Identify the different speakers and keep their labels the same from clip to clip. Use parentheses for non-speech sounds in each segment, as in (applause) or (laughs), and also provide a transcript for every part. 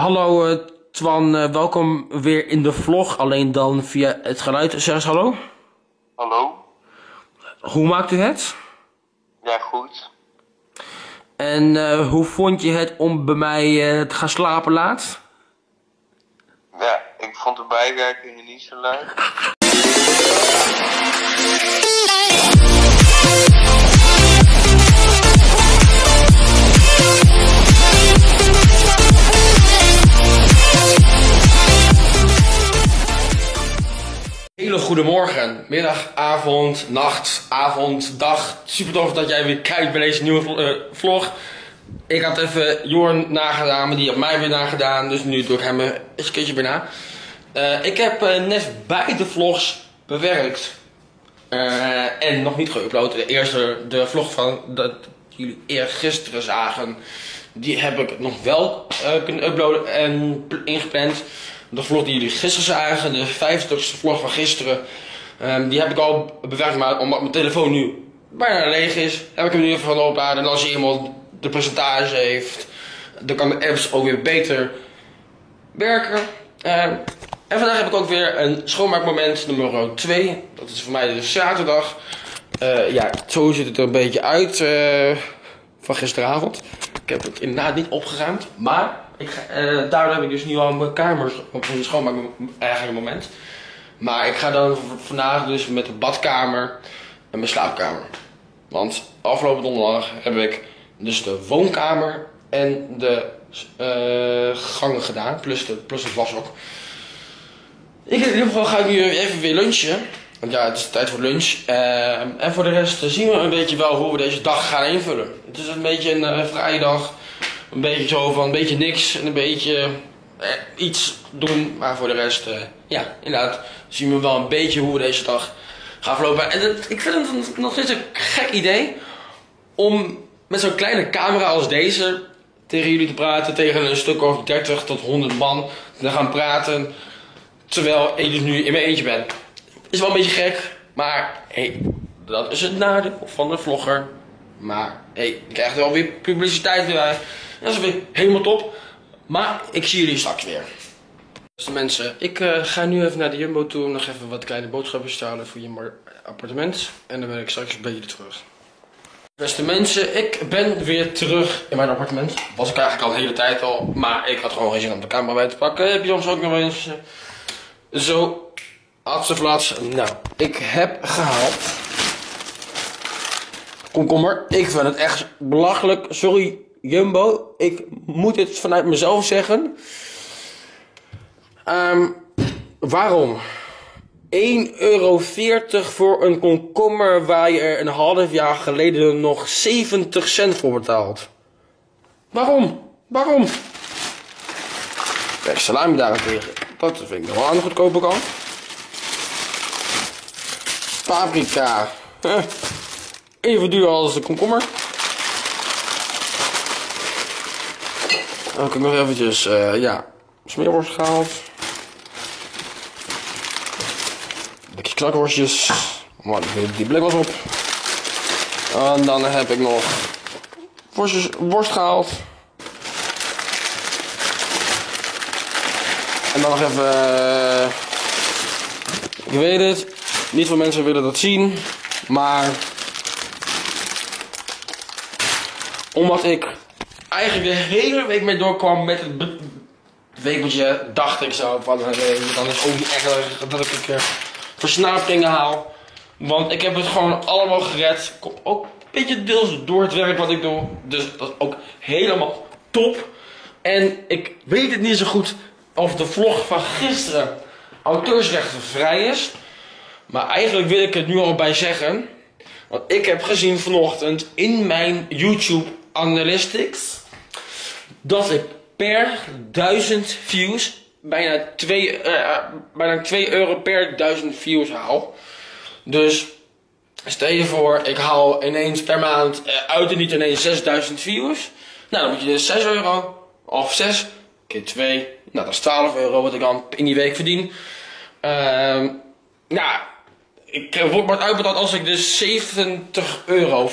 Speaker 1: Hallo eh, Twan, eh, welkom weer in de vlog, alleen dan via het geluid. Zeg eens hallo.
Speaker 2: Hallo?
Speaker 1: Hoe maakt u het?
Speaker 2: Ja, goed.
Speaker 1: En eh, hoe vond je het om bij mij eh, te gaan slapen laat?
Speaker 2: Ja, ik vond de bijwerkingen niet zo leuk. (laughs)
Speaker 1: Hele goede morgen, middag, avond, nacht, avond, dag. Super tof dat jij weer kijkt bij deze nieuwe eh, vlog. Ik had even Jorn nagedaan, maar die had mij weer nagedaan. Dus nu doe ik hem een keertje weer na. Eh, ik heb eh, net beide vlogs bewerkt. En nog niet geüpload. De eerste, de vlog van dat jullie eergisteren zagen, die heb ik nog wel kunnen uploaden en pl- ingepland. De vlog die jullie gisteren zagen, de 50ste vlog van gisteren, ehm, die heb ik al bewerkt. Maar omdat mijn telefoon nu bijna leeg is, heb ik hem nu even van opladen. En als iemand de percentage heeft, dan kan de apps ook weer beter werken. Ehm, en vandaag heb ik ook weer een schoonmaakmoment nummer 2. Dat is voor mij dus zaterdag. Eh, ja, zo ziet het er een beetje uit eh, van gisteravond. Ik heb het inderdaad niet opgeruimd. Maar ik eh, heb ik dus nu al mijn kamer op een schoonmaak eigenlijk moment. Maar ik ga dan vandaag dus met de badkamer en mijn slaapkamer. Want afgelopen donderdag heb ik dus de woonkamer en de eh, gangen gedaan. Plus, de, plus het was ook. Ik, in ieder geval ga ik nu even weer lunchen. Want ja, het is tijd voor lunch. Eh, en voor de rest zien we een beetje wel hoe we deze dag gaan invullen. Het is een beetje een eh, vrije dag. Een beetje zo van een beetje niks en een beetje eh, iets doen. Maar voor de rest, eh, ja, inderdaad, zien we wel een beetje hoe we deze dag gaan verlopen. En ik vind het nog steeds een gek idee om met zo'n kleine camera als deze tegen jullie te praten. Tegen een stuk of 30 tot 100 man te gaan praten. Terwijl ik dus nu in mijn eentje ben. Is wel een beetje gek, maar hey, dat is het nadeel van de vlogger. Maar hey, ik krijg er wel weer publiciteit bij. Dat is weer helemaal top. Maar ik zie jullie straks weer. Beste mensen, ik eh, ga nu even naar de Jumbo toe om nog even wat kleine boodschappen te stalen voor je appartement. En dan ben ik straks een beetje terug. Beste mensen, ik ben weer terug in mijn appartement. Was ik eigenlijk al de hele tijd al, maar ik had gewoon geen zin om de camera bij te pakken. Heb je soms ook nog eens eh, zo Atseflats. Nou, ik heb gehaald. Komkommer. Ik vind het echt belachelijk. Sorry, Jumbo. Ik moet dit vanuit mezelf zeggen. Ehm, waarom? 1,40 euro voor een komkommer waar je er een half jaar geleden nog 70 cent voor betaalt. Waarom? Waarom? Kijk, salami daarentegen. Dat vind ik nog wel aan de goedkope kant. Paprika. Even duur als de komkommer. Dan heb ik nog eventjes, eh, ja, smeerworst gehaald. Beetje knakworstjes. Maar die- blik was op. En dan heb ik nog worstjes, worst gehaald. En dan nog even... eh, ik weet het. Niet veel mensen willen dat zien. Maar... Omdat ik eigenlijk de hele week mee doorkwam met het weekbudget, dacht ik zo van, eh, dan is ook niet echt dat ik uh, versnaperingen haal. Want ik heb het gewoon allemaal gered. Kom ook een beetje deels door het werk wat ik doe. Dus dat is ook helemaal top. En ik weet het niet zo goed of de vlog van gisteren auteursrechtenvrij is. Maar eigenlijk wil ik het nu al bij zeggen. Want ik heb gezien vanochtend in mijn YouTube Analytics dat ik per 1000 views bijna 2, eh, bijna 2 euro per 1000 views haal. Dus stel je voor, ik haal ineens per maand eh, uit en niet ineens 6000 views. Nou, dan moet je dus 6 euro of 6 keer 2. Nou, dat is 12 euro wat ik dan in die week verdien. Ehm nou, ik eh, word maar uitbetaald als ik dus 70 euro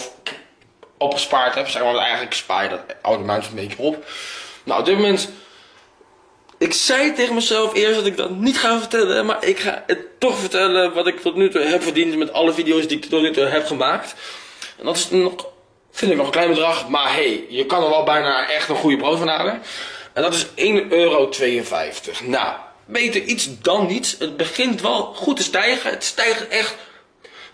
Speaker 1: opgespaard heb. Zeg maar, want eigenlijk spaar je dat automatisch een beetje op. Nou, op dit moment Ik zei tegen mezelf eerst dat ik dat niet ga vertellen, maar ik ga het toch vertellen wat ik tot nu toe heb verdiend met alle video's die ik tot nu toe heb gemaakt. En dat is nog, vind ik nog een klein bedrag, maar hey, je kan er wel bijna echt een goede brood van halen. En dat is 1,52 euro. Nou, beter iets dan niets. Het begint wel goed te stijgen. Het stijgt echt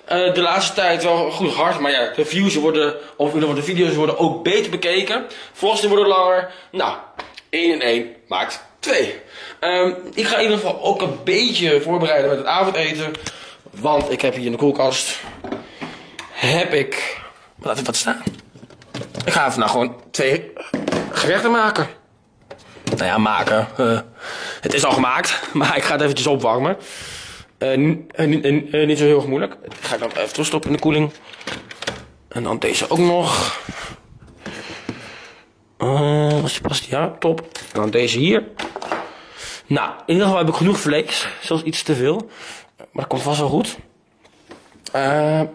Speaker 1: eh, de laatste tijd wel goed hard. Maar ja, de views worden, of de video's worden ook beter bekeken. Die worden langer. Nou, 1 en 1 maakt 2. Ehm, ik ga in ieder geval ook een beetje voorbereiden met het avondeten. Want ik heb hier in de koelkast, heb ik, laat ik wat staan. Ik ga even nou gewoon twee gerechten maken. Nou ja, maken. eh, het is al gemaakt, (laughs) maar ik ga het eventjes opwarmen. Eh, eh, niet- eh, niet zo heel erg moeilijk. Ik ga ik dan even terugstoppen in de koeling. En dan deze ook nog. Eh, als die past, ja, top. En dan deze hier. Nou, in ieder geval heb ik genoeg vlees. Zelfs iets te veel. Maar dat komt vast wel goed.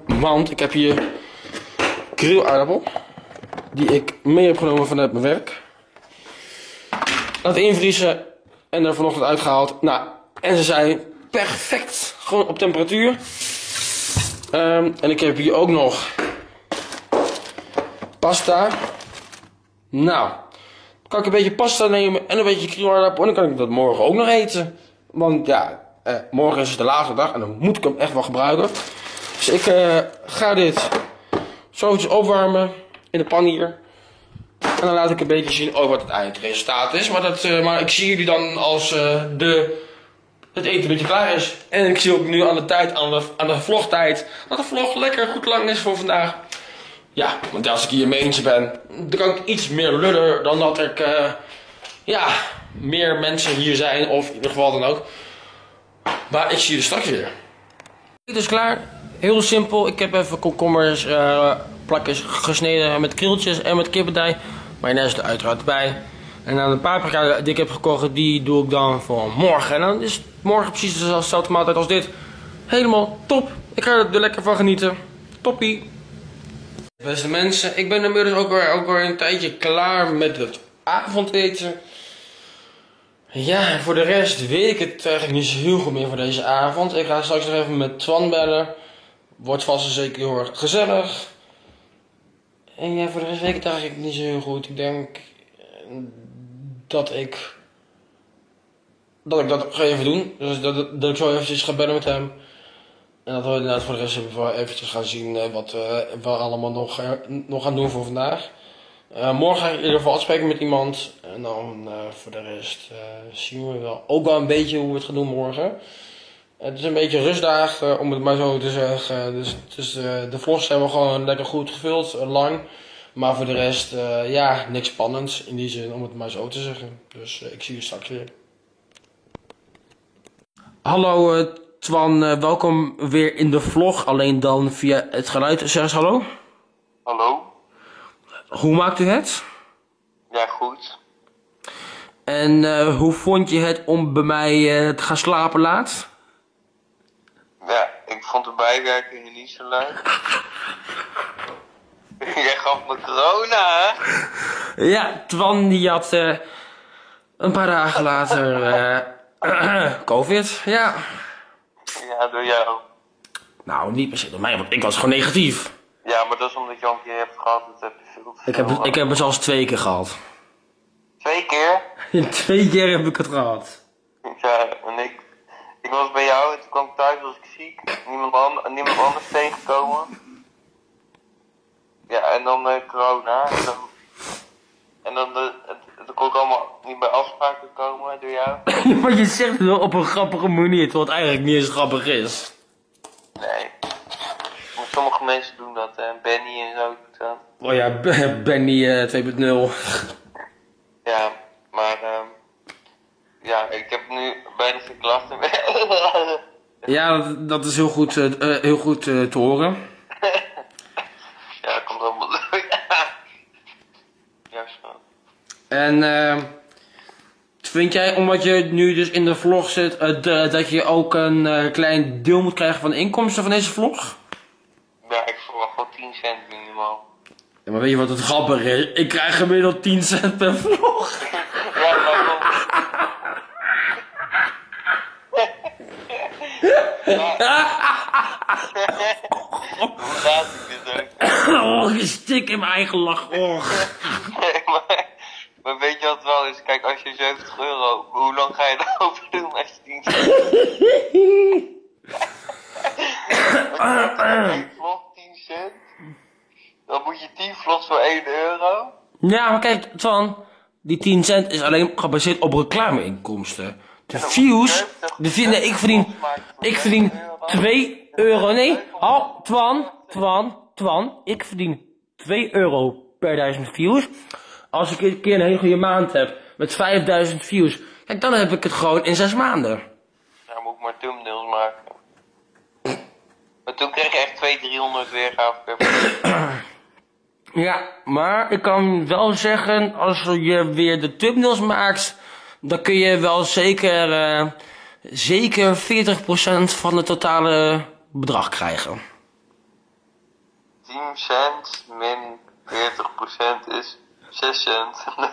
Speaker 1: Want ik heb hier krielaardappel. Die ik mee heb genomen vanuit mijn werk. Laten invriezen. En er vanochtend uitgehaald. Nou, en ze zijn perfect. Gewoon op temperatuur. Ehm, en ik heb hier ook nog pasta. Nou, dan kan ik een beetje pasta nemen en een beetje krielaardappel. En dan kan ik dat morgen ook nog eten. Want ja, eh, morgen is het de laatste dag en dan moet ik hem echt wel gebruiken. Dus ik eh, ga dit zo opwarmen in de pan hier. En dan laat ik een beetje zien ook wat het eindresultaat is. Maar, dat, eh, maar ik zie jullie dan als eh, de, het eten een beetje klaar is. En ik zie ook nu aan de tijd, aan de, aan de vlogtijd, dat de vlog lekker goed lang is voor vandaag. Ja, want als ik hier mijn eentje ben, dan kan ik iets meer lullen dan dat ik, eh, ja, meer mensen hier zijn. Of in ieder geval dan ook. Maar ik zie jullie straks weer. Het is klaar. Heel simpel. Ik heb even komkommers, eh plakjes gesneden met krieltjes en met kippendij. Mayonaise er uiteraard bij. En dan de paprika die ik heb gekocht, die doe ik dan voor morgen. En dan is morgen precies dezelfde maaltijd als dit. Helemaal top. Ik ga er lekker van genieten. Toppie. Beste mensen, ik ben inmiddels ook weer, ook weer een tijdje klaar met het avondeten. Ja, en voor de rest weet ik het eigenlijk niet zo heel goed meer voor deze avond. Ik ga straks nog even met Twan bellen. Wordt vast en zeker heel erg gezellig. En ja, voor de rest weet ik het eigenlijk niet zo heel goed. Ik denk dat ik. dat ik dat ga even doen. Dus dat, ik zo eventjes ga bellen met hem. En dat we inderdaad voor de rest even, gaan zien eh, wat we, allemaal nog, eh, nog gaan doen voor vandaag. Eh, morgen ga ik in ieder geval afspreken met iemand. En dan eh, voor de rest eh, zien we wel ook wel een beetje hoe we het gaan doen morgen. Het is een beetje rustdag, eh, om het maar zo te zeggen. Dus, dus eh, de vlogs zijn wel gewoon lekker goed gevuld, eh, lang. Maar voor de rest, eh, ja, niks spannends in die zin, om het maar zo te zeggen. Dus eh, ik zie je straks weer. Hallo eh, Twan, welkom weer in de vlog. Alleen dan via het geluid. Zeg eens hallo.
Speaker 2: Hallo?
Speaker 1: Hoe maakt u het?
Speaker 2: Ja, goed.
Speaker 1: En eh, hoe vond je het om bij mij eh, te gaan slapen laat?
Speaker 2: Ja, ik vond de bijwerkingen niet zo leuk. (laughs) (laughs) Jij gaf me corona, hè?
Speaker 1: Ja, Twan die had eh, een paar dagen later eh, (clears throat) COVID. Ja.
Speaker 2: Ja, door jou.
Speaker 1: Nou, niet per se door mij, want ik was gewoon negatief.
Speaker 2: Ja, maar dat is omdat je al een keer hebt gehad. Dat heb je veel te
Speaker 1: Ik heb, ik heb het zelfs twee keer gehad.
Speaker 2: Twee keer?
Speaker 1: twee keer heb ik het gehad.
Speaker 2: Ja, en ik, ik was bij jou en toen kwam ik thuis, was ik ziek. Niemand, an, niemand anders tegengekomen. Ja, en dan eh, corona. En dan, en dan de, het- toen kon ik allemaal niet bij afspraken komen door jou. (laughs)
Speaker 1: maar je zegt het wel op een grappige manier, terwijl het eigenlijk niet eens grappig is.
Speaker 2: Nee. Maar sommige mensen doen dat, hè. Benny en zo doet dat.
Speaker 1: Oh ja, (laughs) Benny eh, 2.0.
Speaker 2: Ja, maar ehm ja, ik heb nu bijna geen klachten meer. (laughs)
Speaker 1: ja, dat, dat is heel goed, eh, eh, heel goed eh, te horen. En uh, vind jij, omdat je nu dus in de vlog zit, eh, dat je ook een eh, klein deel moet krijgen van de inkomsten van deze vlog?
Speaker 2: Ja, ik verwacht wel 10 cent minimaal.
Speaker 1: Ja, maar weet je wat het grappig is? Ik krijg gemiddeld 10 cent per vlog.
Speaker 2: ja, (laughs) (laughs) Hoe gaat het dit ook?
Speaker 1: Oh, je stik in mijn eigen lach. Oh.
Speaker 2: Het wel is? Kijk, als je 70 euro, hoe lang ga je (laughs) erover doen als je 10 cent? (coughs) Vlog 10 cent, dan moet je 10 vlogs voor 1 euro.
Speaker 1: Ja, maar kijk, Twan, die 10 cent is alleen gebaseerd op reclameinkomsten. De views, de ik verdien, ik verdien 2 euro, nee, al, Twan, Twan, Twan, ik verdien 2 euro per duizend views. Als ik een keer een hele goede maand heb met 5000 views, kijk, dan heb ik het gewoon in 6 maanden.
Speaker 2: Ja, moet ik maar thumbnails maken. Maar toen kreeg je echt 200, 300 weergaven per. (clears throat)
Speaker 1: Ja, maar ik kan wel zeggen, als je weer de thumbnails maakt, dan kun je wel zeker, eh, zeker 40% van het totale bedrag krijgen.
Speaker 2: 10 cent min 40% is 6 cent. Nee.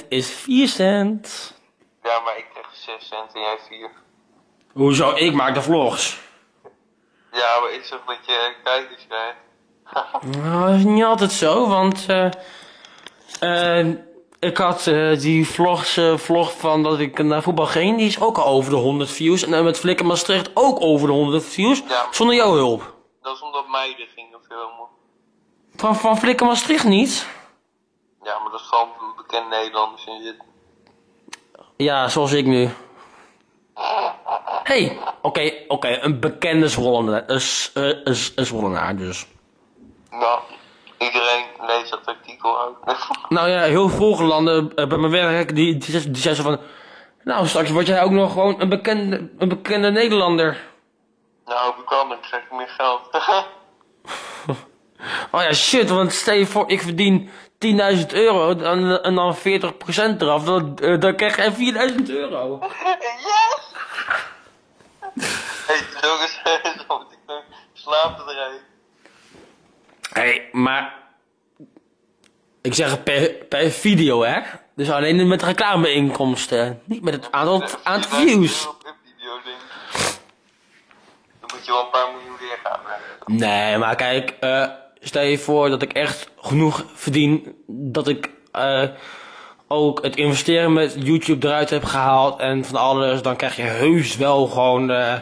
Speaker 1: 40% is 4 cent.
Speaker 2: Ja, maar ik krijg 6 cent en jij 4.
Speaker 1: Hoezo? Ik maak de vlogs.
Speaker 2: Ja, maar ik zeg dat je kijkers krijgt.
Speaker 1: Nou, dat is niet altijd zo, want eh, eh, ik had eh, die vlogs, eh, vlog van dat ik naar voetbal ging, die is ook al over de 100 views. En dan met Flikker Maastricht ook over de 100 views,
Speaker 2: Ja.
Speaker 1: zonder jouw hulp.
Speaker 2: Dat is omdat meiden gingen filmen.
Speaker 1: Van, van Flikker Maastricht niet?
Speaker 2: Ja, maar dat is gewoon bekende Nederlanders in zitten.
Speaker 1: Ja, zoals ik nu. hey, oké, oké, een bekende Zwollenaar, een, een, een Zwollenaar dus.
Speaker 2: Nou, iedereen leest dat artikel ook. (laughs)
Speaker 1: Nou ja, heel veel landen eh, bij mijn werk, die, die, die zijn zo van... Nou, straks word jij ook nog gewoon een bekende, een bekende Nederlander.
Speaker 2: nou, ik krijg ik meer geld. (laughs)
Speaker 1: Oh ja, shit, want stel je voor, ik verdien 10.000 euro en, en dan 40% eraf, dan, eh, dan krijg je 4.000 euro.
Speaker 2: yes! (laughs) hey, jongens, (laughs) ik nu slapen erin.
Speaker 1: Hé, hey, maar... Ik zeg het per, per video, hè? Dus alleen met reclameinkomsten. Niet met het aantal, aantal views.
Speaker 2: Dan moet je wel een paar miljoen weergaven hebben.
Speaker 1: Nee, maar kijk, eh, stel je voor dat ik echt genoeg verdien dat ik eh, ook het investeren met YouTube eruit heb gehaald en van alles, dan krijg je heus wel gewoon eh,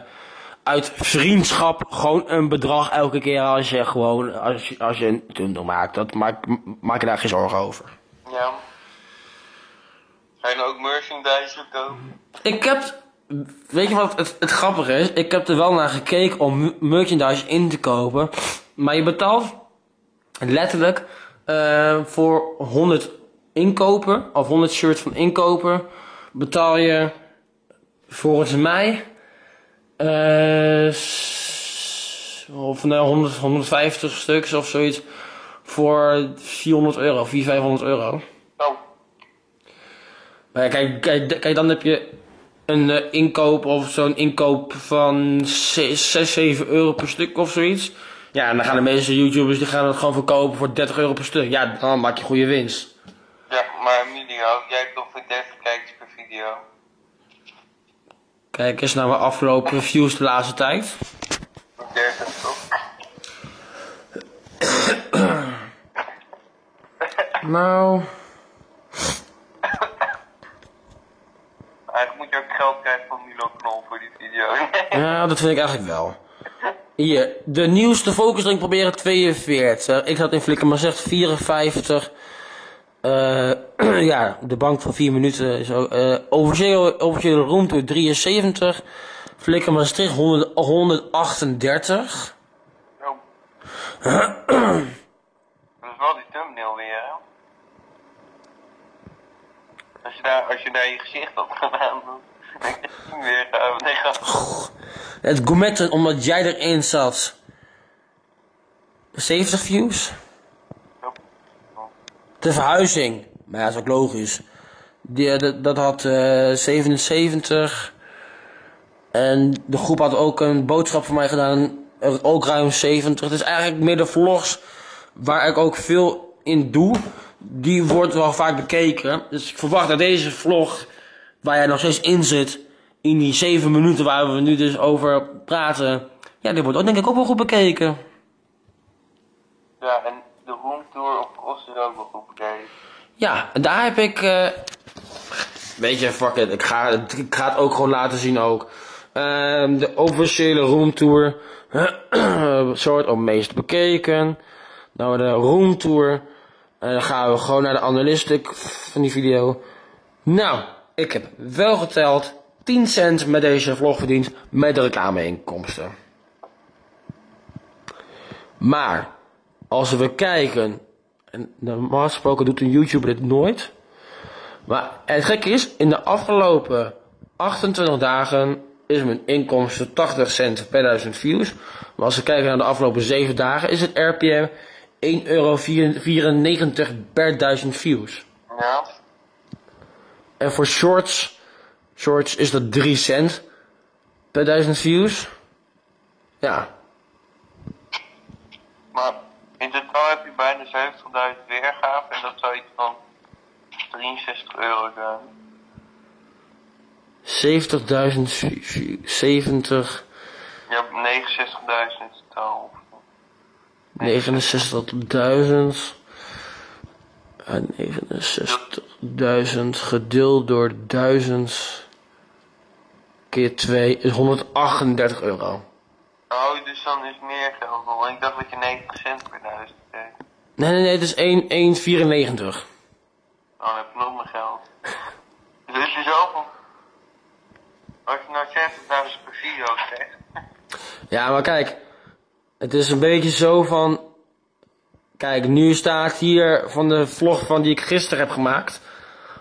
Speaker 1: uit vriendschap gewoon een bedrag elke keer als je gewoon als je, als je een tunnel maakt. Dat maak, maak je daar geen zorgen over.
Speaker 2: Ja. Ga je nou ook merchandise kopen?
Speaker 1: Ik heb, weet je wat het, het grappige is? Ik heb er wel naar gekeken om merchandise in te kopen. Maar je betaalt letterlijk eh, voor 100 inkopen, of 100 shirts van inkopen, betaal je volgens mij s- of nou, 100, 150 stuks of zoiets voor 400 euro, 400, 500 euro.
Speaker 2: Oh,
Speaker 1: Maar kijk, kijk, kijk, dan heb je een eh, inkoop of zo'n inkoop van 6, 7 euro per stuk of zoiets. Ja, en dan gaan de meeste YouTubers die gaan het gewoon verkopen voor 30 euro per stuk. Ja, dan maak je goede winst.
Speaker 2: ja, maar Emilio, jij hebt voor 30 kijkers per video?
Speaker 1: Kijk eens naar mijn afgelopen views de laatste tijd.
Speaker 2: 30 toch? (coughs)
Speaker 1: Nou,
Speaker 2: Eigenlijk moet je ook geld krijgen van Milo Knol voor die video.
Speaker 1: ja, dat vind ik eigenlijk wel. Hier, de nieuwste focusdrink proberen 42. Ik zat in Flikker maar zegt 54. Eh, (clears throat) ja, de bank van 4 minuten is ook. eh officiële, officiële roomtour 73. Flikker Maastricht 100, 138.
Speaker 2: Oh. Dat is wel die thumbnail weer, hè? Als je daar, als je daar je gezicht op gedaan, dan weer ga.
Speaker 1: Het gourmetten omdat jij erin zat. 70 views. De verhuizing. Maar ja, dat is ook logisch. Die, eh, dat, dat had eh 77. En de groep had ook een boodschap voor mij gedaan. Ook ruim 70. Het is eigenlijk meer de vlogs waar ik ook veel in doe. Die wordt wel vaak bekeken. Dus ik verwacht dat deze vlog, waar jij nog steeds in zit, in die zeven minuten waar we nu dus over praten, ja, die wordt ook denk ik ook wel goed bekeken.
Speaker 2: Ja, en de roomtour op Cross is ook wel goed bekeken.
Speaker 1: Ja, en daar heb ik, eh weet je, fuck it, ik ga, het- ik ga het ook gewoon laten zien ook. Ehm, de officiële roomtour, soort (clears throat) op meest bekeken. Nou, de roomtour, en dan gaan we gewoon naar de analytic van die video. Nou, ik heb wel geteld 10 cent met deze vlog verdiend met de reclameinkomsten. Maar, als we kijken, en normaal gesproken doet een YouTuber dit nooit. Maar het gekke is, in de afgelopen 28 dagen is mijn inkomsten 80 cent per 1000 views. Maar als we kijken naar de afgelopen 7 dagen is het RPM 1,94 euro per 1000 views.
Speaker 2: Ja.
Speaker 1: En voor shorts, shorts is dat 3 cent per 1000 views. Ja,
Speaker 2: Maar in totaal heb je bijna 70.000 weergaven en dat zou iets van 63 euro zijn.
Speaker 1: 70.000 vi- vi- 70,
Speaker 2: Je hebt 69.000 in totaal.
Speaker 1: 69.000. En 69.000 gedeeld door 1000 keer 2 is 138 euro.
Speaker 2: Oh, dus dan is meer geld nog. Ik dacht dat je 90 cent per duizend kreeg.
Speaker 1: Nee, nee, nee, het is 1 1,94.
Speaker 2: Oh, dan heb je nog meer geld. (laughs) Dus is je zoveel... Als je nou 60.000 per video krijgt... (laughs)
Speaker 1: Ja, maar kijk, het is een beetje zo van. Kijk, nu staat hier van de vlog van die ik gisteren heb gemaakt.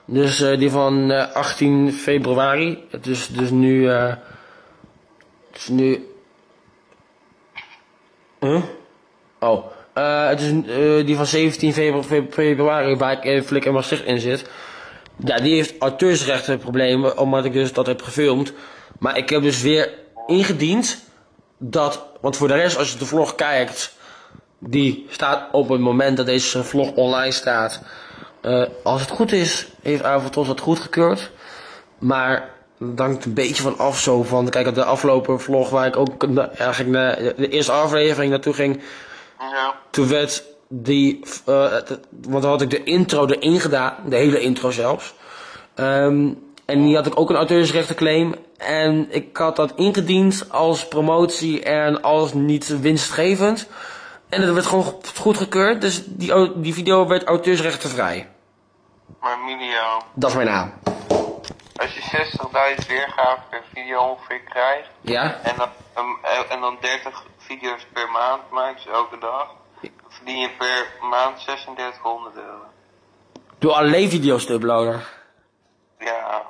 Speaker 1: Dus eh, die van eh, 18 februari. Het is dus nu. eh het is nu. Huh? Oh. eh, het is eh, die van 17 febru- fe- februari waar ik in Flik en Maastricht in zit. Ja, die heeft auteursrechtenproblemen omdat ik dus dat heb gefilmd. Maar ik heb dus weer ingediend dat, want voor de rest als je de vlog kijkt, die staat op het moment dat deze vlog online staat. eh, als het goed is, heeft Avontos dat goedgekeurd. Maar dat hangt een beetje van af zo van, kijk op de afgelopen vlog waar ik ook na- eigenlijk naar de eerste aflevering naartoe ging.
Speaker 2: Ja.
Speaker 1: Toen werd die, eh, want dan had ik de intro erin gedaan, de hele intro zelfs. Ehm, en die had ik ook een auteursrechtenclaim. En ik had dat ingediend als promotie en als niet winstgevend. En dat werd gewoon goedgekeurd, dus die, die video werd auteursrechtenvrij.
Speaker 2: Maar Milio,
Speaker 1: Dat is mijn naam.
Speaker 2: als je 60.000 weergaven per video ongeveer krijgt...
Speaker 1: Ja?
Speaker 2: En dan, um, en dan 30 video's per maand maakt, dus elke dag... Dan verdien je per maand 3600 euro.
Speaker 1: Door alleen video's te uploaden.
Speaker 2: Ja.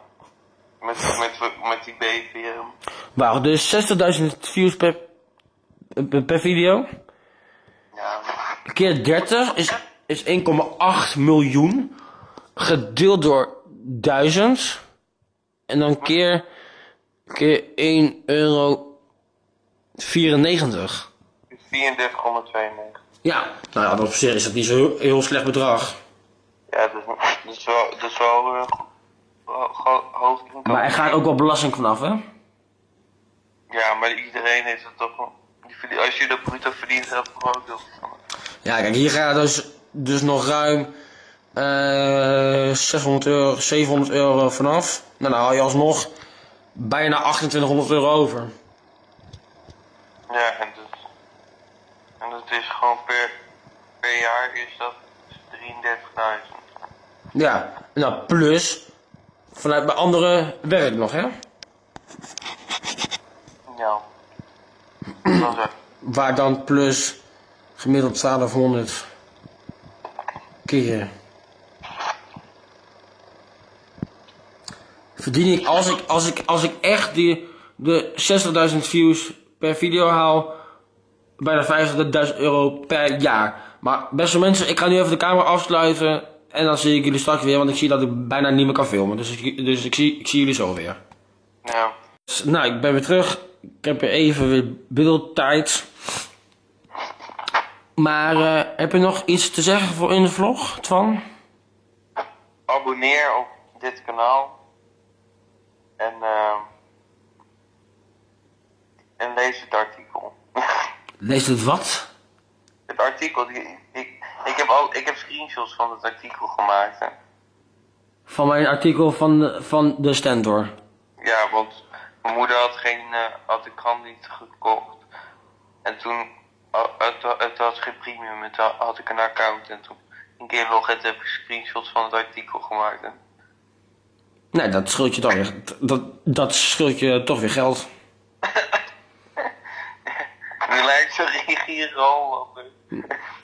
Speaker 2: Met, met, met die BVM.
Speaker 1: Wauw, dus 60.000 views per, per video.
Speaker 2: Ja.
Speaker 1: keer 30 is, is 1,8 miljoen. Gedeeld door 1000. En dan keer, keer 1 euro 94.
Speaker 2: 3492.
Speaker 1: Ja, nou ja, dat op zich is dat niet zo'n heel, heel slecht bedrag.
Speaker 2: Ja, dat is, dat is wel, dat is wel uh, ho- ho- hoog inkomen.
Speaker 1: Maar er gaat ook wel belasting vanaf, hè?
Speaker 2: Ja, maar iedereen heeft het toch wel. Als je dat bruto verdient, heb je ook veel van.
Speaker 1: Ja, kijk, hier gaat dus, dus nog ruim eh 600 euro, 700 euro vanaf. Nou, dan haal je alsnog bijna 2800 euro over.
Speaker 2: Ja, en dat, en dat is gewoon per, per jaar is dat 33.000.
Speaker 1: Ja, nou plus vanuit mijn andere werk nog, hè?
Speaker 2: Ja.
Speaker 1: Waar dan plus gemiddeld 1200 keer. Verdien ik als ik, als ik, als ik echt die, de 60.000 views per video haal, bijna 50.000 euro per jaar. Maar beste mensen, ik ga nu even de camera afsluiten en dan zie ik jullie straks weer, want ik zie dat ik bijna niet meer kan filmen. Dus ik, dus ik, zie, ik zie jullie zo weer.
Speaker 2: Ja.
Speaker 1: Dus, nou, ik ben weer terug. Ik heb even weer beeldtijd. Maar eh, heb je nog iets te zeggen voor in de vlog, Twan?
Speaker 2: Abonneer op dit kanaal. En, eh en lees het artikel. (laughs)
Speaker 1: Lees het wat?
Speaker 2: het artikel, die, ik, ik, heb al, ik heb screenshots van het artikel gemaakt. Hè.
Speaker 1: Van mijn artikel van, de- van de Stentor.
Speaker 2: Ja, want mijn moeder had, geen, eh, had de krant niet gekocht. En toen had, het, het had geen premium en toen had ik een account. En toen een keer loggen heb ik screenshots van het artikel gemaakt. Hè.
Speaker 1: Nee, dat scheelt je toch weer, dat, dat scheelt je toch weer geld. (laughs)
Speaker 2: Nu lijkt rigier Hollander.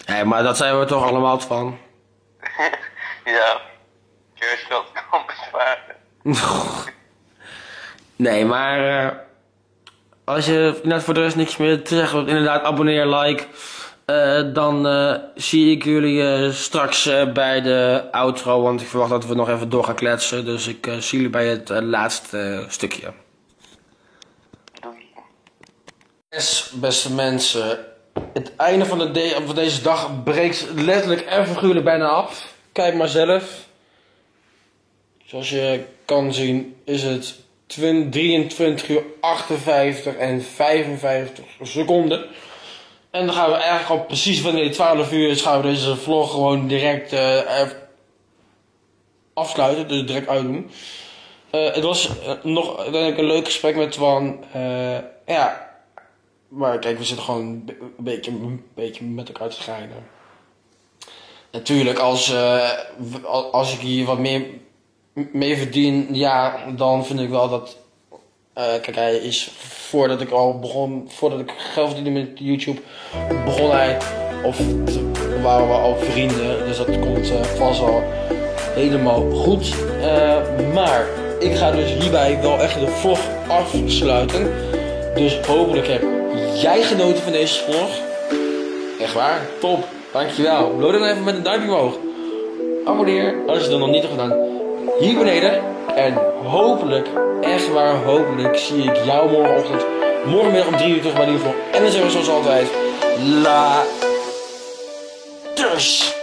Speaker 1: Nee, maar dat zijn we toch allemaal van. (laughs)
Speaker 2: ja, kerstgeld kan besparen. (laughs)
Speaker 1: nee, maar eh, als je net voor de rest niks meer te zeggen hebt, inderdaad abonneer, like. eh, dan eh, zie ik jullie straks bij de outro, want ik verwacht dat we nog even door gaan kletsen. Dus ik zie jullie bij het laatste stukje. Yes, beste mensen. Het einde van, de van deze dag breekt letterlijk en figuurlijk bijna af. Kijk maar zelf. Zoals je kan zien is het 20 23 uur 58 en 55 seconden. En dan gaan we eigenlijk al precies wanneer het 12 uur is, gaan we deze vlog gewoon direct eh, afsluiten. Dus direct uitdoen. Eh, het was eh, nog uiteindelijk een leuk gesprek met Twan. Ja, maar kijk, we zitten gewoon een be- een beetje, een beetje met elkaar te schijnen. Natuurlijk, als, als ik hier wat meer mee verdien, ja, dan vind ik wel dat. eh, kijk, hij is voordat ik al begon, voordat ik geld verdiende met YouTube, begon hij, of waren we al vrienden, dus dat komt eh, vast wel helemaal goed. Eh, maar ik ga dus hierbij wel echt de vlog afsluiten. Dus hopelijk heb jij genoten van deze vlog. Echt waar, top. Dankjewel. Blow dan even met een duimpje omhoog. Abonneer als je dat nog niet hebt gedaan. Hier beneden. En hopelijk, echt waar, hopelijk zie ik jou morgenochtend, morgenmiddag om 3 uur terug die vlog. En dan zeggen we zoals altijd, la... Dus.